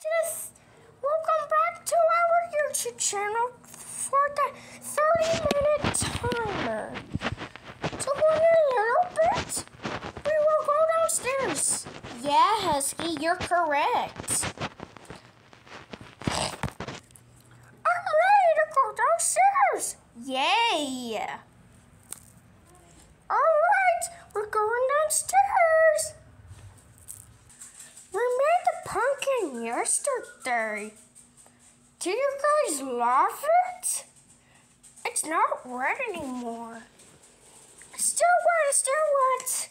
Just welcome back to our YouTube channel for the 30 minute timer. So in a little bit, we will go downstairs. Yeah, Husky, you're correct. I'm ready to go downstairs. Yay! Alright, we're going downstairs. We made the pumpkin yesterday. Do you guys love it? It's not red anymore. Still wet, still wet.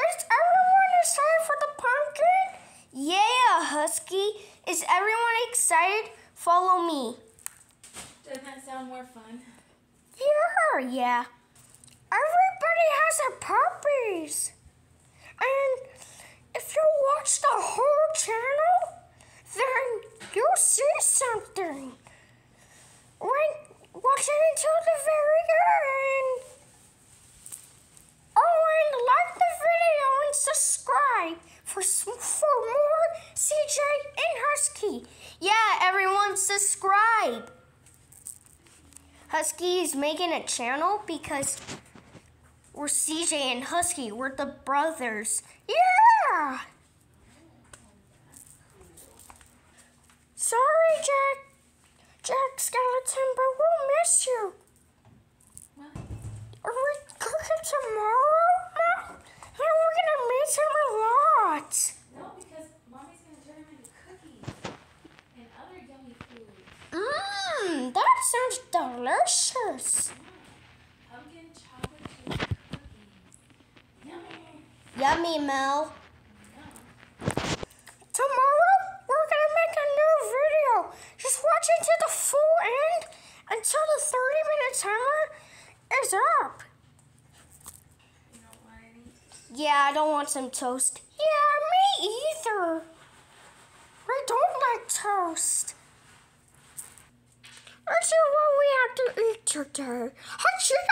Is everyone excited for the pumpkin? Yeah, Husky. Is everyone excited? Follow me. Doesn't that sound more fun? Yeah, yeah. Everybody has a puppies. And if you watch the whole channel, then you'll see something. When watch it until the very end. Oh, and like the video and subscribe for for more CJ and Husky. Yeah, everyone subscribe. Husky is making a channel because we're CJ and Husky. We're the brothers. Yeah! Skeleton, but we'll miss you. What? Are we cooking tomorrow? No. And we're gonna miss him a lot. No, because mommy's gonna turn them into cookies and other yummy foods. Mmm, that sounds delicious. Mm, pumpkin chocolate chip cookies. Yummy. Yummy, Mel. Mm, yum. Tomorrow, we're gonna make a new video. Just watch it to the full end until the 30 minute timer is up. Yeah, I don't want some toast. Yeah, me either. I don't like toast. Let's what we have to eat today. Hot chicken